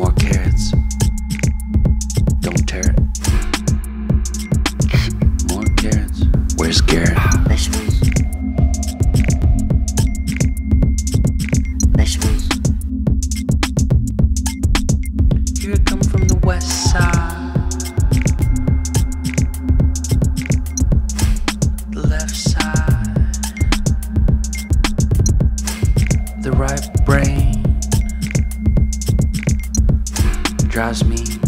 More carrots. Don't tear it. More carrots. Where's Garrett? Vegetables. Vegetables. Here I come from the west side. The left side. The right brain drives me